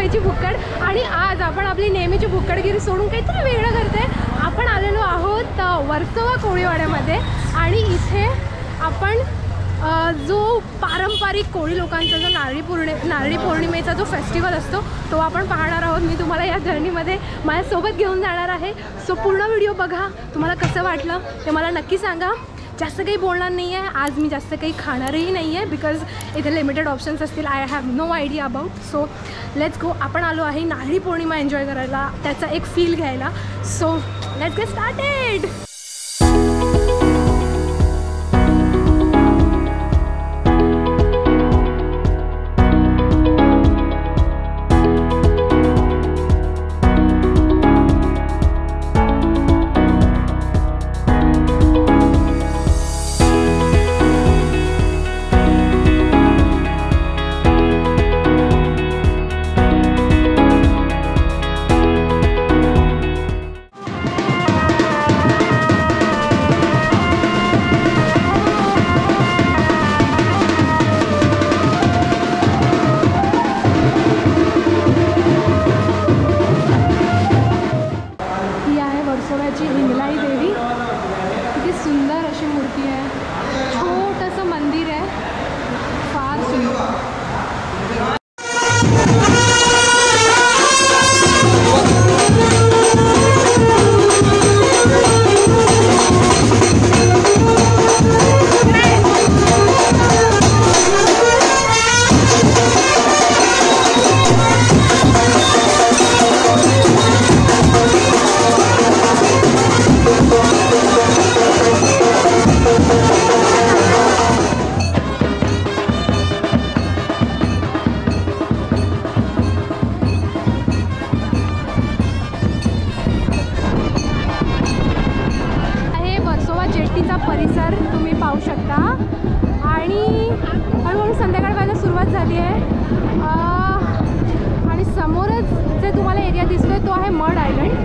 मुंबईची भुक्कड आणि आज आपण आपली नेहमीची भुक्कडगिरी सोडून काहीतरी वेगळं करते आपण आलेलो आहोत वर्सोवा कोळीवाड्यामध्ये आणि इथे आपण जो पारंपरिक कोळी लोकांचा जो नारळी पौर्णि नारळी पौर्णिमेचा जो फेस्टिवल असतो तो आपण पाहणार आहोत. मी तुम्हाला या जर्नीमध्ये माझ्यासोबत घेऊन जाणार आहे. सो पूर्ण व्हिडिओ बघा. तुम्हाला कसं वाटलं ते मला नक्की सांगा. जास्त काही बोलणार नाही आहे आज मी जास्त काही खाणारही नाही आहे बिकॉज इथे लिमिटेड ऑप्शन्स असतील. I have no idea about so let's go आपण आलो आहे नारळी पौर्णिमा एन्जॉय करायला. त्याचा एक फील घ्यायला. सो लेट्स गेट स्टार्टेड ही हिंगलाई देवी. किती सुंदर अशी मूर्ती आहे. छोटंसं मंदिर आहे. हळूहळू संध्याकाळ व्हायला सुरुवात झाली आहे. आणि समोरच जे तुम्हाला एरिया दिसतो आहे तो आहे मड आयलंड.